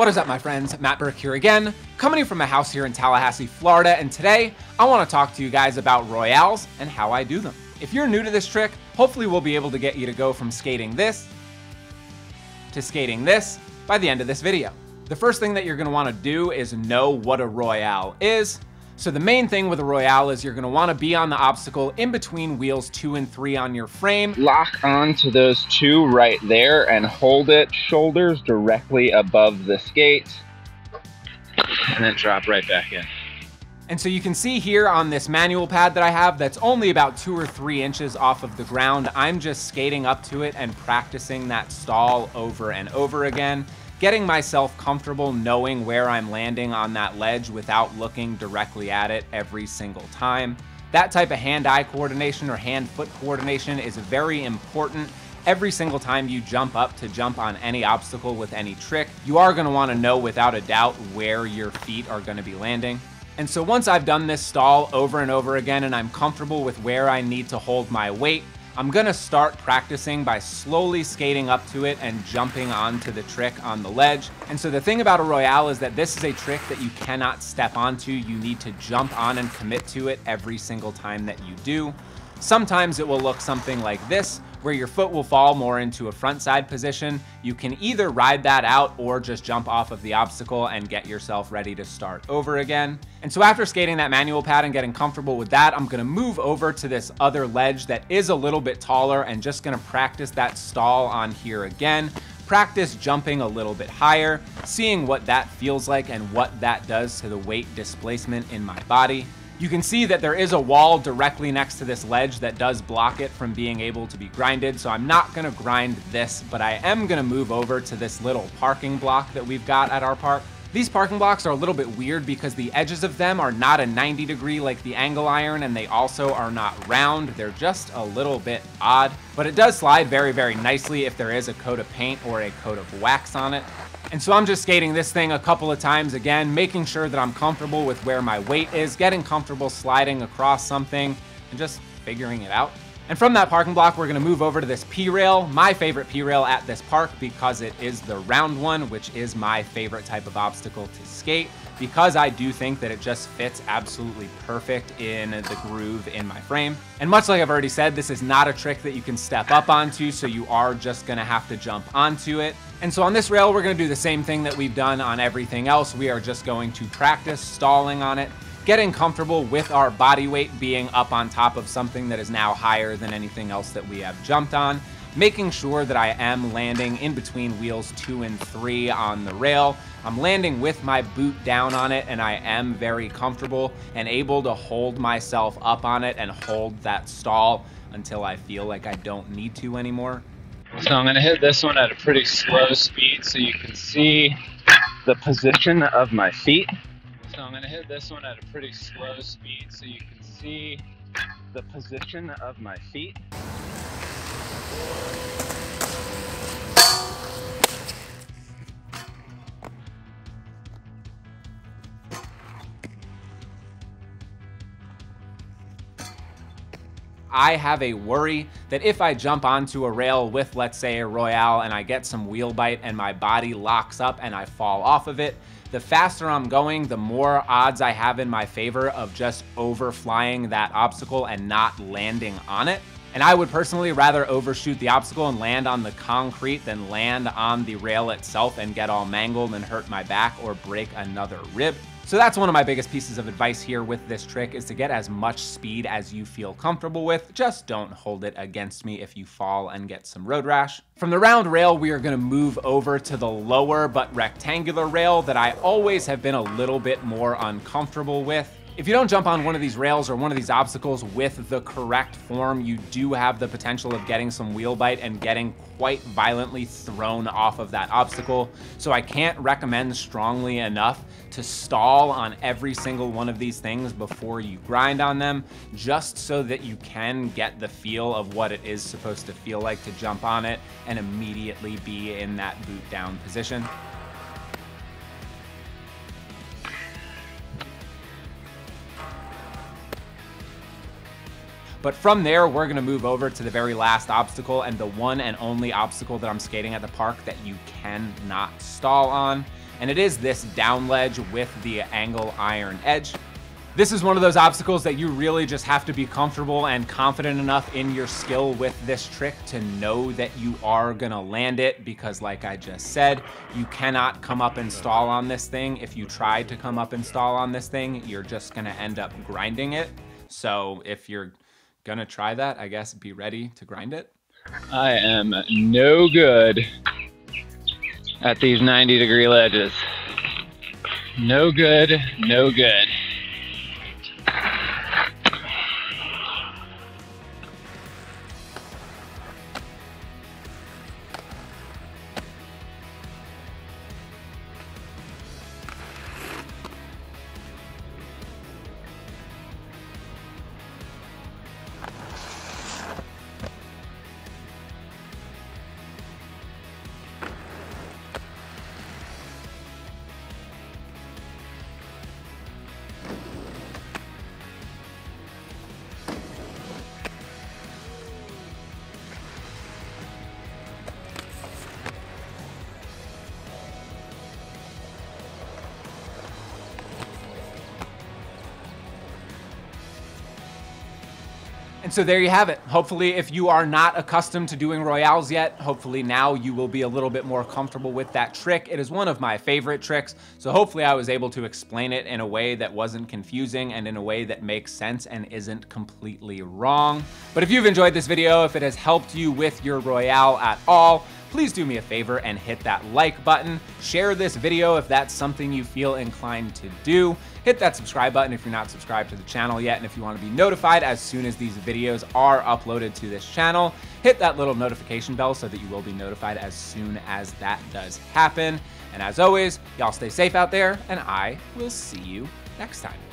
What is up, my friends? Matt Burke here again, coming from a house here in Tallahassee, Florida, and today I want to talk to you guys about royales and how I do them. If you're new to this trick, hopefully we'll be able to get you to go from skating this to skating this by the end of this video. The first thing that you're going to want to do is know what a royale is, so the main thing with a Royale is you're gonna wanna be on the obstacle in between wheels two and three on your frame. Lock onto those two right there and hold it shoulders directly above the skate and then drop right back in. And so you can see here on this manual pad that I have that's only about two or three inches off of the ground. I'm just skating up to it and practicing that stall over and over again getting myself comfortable knowing where I'm landing on that ledge without looking directly at it every single time. That type of hand-eye coordination or hand-foot coordination is very important every single time you jump up to jump on any obstacle with any trick, you are going to want to know without a doubt where your feet are going to be landing. And so once I've done this stall over and over again and I'm comfortable with where I need to hold my weight, I'm gonna start practicing by slowly skating up to it and jumping onto the trick on the ledge. And so the thing about a Royale is that this is a trick that you cannot step onto. You need to jump on and commit to it every single time that you do. Sometimes it will look something like this, where your foot will fall more into a front side position. You can either ride that out or just jump off of the obstacle and get yourself ready to start over again. And so after skating that manual pad and getting comfortable with that, I'm gonna move over to this other ledge that is a little bit taller and just gonna practice that stall on here again practice jumping a little bit higher, seeing what that feels like and what that does to the weight displacement in my body. You can see that there is a wall directly next to this ledge that does block it from being able to be grinded, so I'm not gonna grind this, but I am gonna move over to this little parking block that we've got at our park. These parking blocks are a little bit weird because the edges of them are not a 90 degree like the angle iron and they also are not round. They're just a little bit odd, but it does slide very, very nicely if there is a coat of paint or a coat of wax on it. And so I'm just skating this thing a couple of times again, making sure that I'm comfortable with where my weight is, getting comfortable sliding across something, and just figuring it out. And from that parking block, we're gonna move over to this P-rail, my favorite P-rail at this park because it is the round one, which is my favorite type of obstacle to skate because I do think that it just fits absolutely perfect in the groove in my frame. And much like I've already said, this is not a trick that you can step up onto, so you are just gonna have to jump onto it. And so on this rail, we're gonna do the same thing that we've done on everything else. We are just going to practice stalling on it, getting comfortable with our body weight being up on top of something that is now higher than anything else that we have jumped on, making sure that I am landing in between wheels two and three on the rail. I'm landing with my boot down on it and I am very comfortable and able to hold myself up on it and hold that stall until I feel like I don't need to anymore. So I'm gonna hit this one at a pretty slow speed so you can see the position of my feet. So I'm gonna hit this one at a pretty slow speed so you can see the position of my feet. I have a worry that if I jump onto a rail with, let's say, a Royale and I get some wheel bite and my body locks up and I fall off of it, the faster I'm going, the more odds I have in my favor of just overflying that obstacle and not landing on it. And I would personally rather overshoot the obstacle and land on the concrete than land on the rail itself and get all mangled and hurt my back or break another rib. So that's one of my biggest pieces of advice here with this trick is to get as much speed as you feel comfortable with. Just don't hold it against me if you fall and get some road rash. From the round rail, we are gonna move over to the lower but rectangular rail that I always have been a little bit more uncomfortable with. If you don't jump on one of these rails or one of these obstacles with the correct form, you do have the potential of getting some wheel bite and getting quite violently thrown off of that obstacle. So I can't recommend strongly enough to stall on every single one of these things before you grind on them, just so that you can get the feel of what it is supposed to feel like to jump on it and immediately be in that boot down position. But from there, we're gonna move over to the very last obstacle and the one and only obstacle that I'm skating at the park that you cannot stall on. and it is this down ledge with the angle iron edge. This is one of those obstacles that you really just have to be comfortable and confident enough in your skill with this trick to know that you are gonna land it because like I just said, you cannot come up and stall on this thing. If you try to come up and stall on this thing, you're just gonna end up grinding it. So if you're gonna try that, I guess be ready to grind it. I am no good at these 90 degree ledges. No good, no good. And so there you have it. Hopefully, if you are not accustomed to doing royales yet, hopefully now you will be a little bit more comfortable with that trick. It is one of my favorite tricks, so hopefully I was able to explain it in a way that wasn't confusing and in a way that makes sense and isn't completely wrong. But if you've enjoyed this video, if it has helped you with your royale at all, please do me a favor and hit that like button. Share this video if that's something you feel inclined to do. Hit that subscribe button if you're not subscribed to the channel yet. And if you want to be notified as soon as these videos are uploaded to this channel, hit that little notification bell so that you will be notified as soon as that does happen. And as always, y'all stay safe out there, and I will see you next time.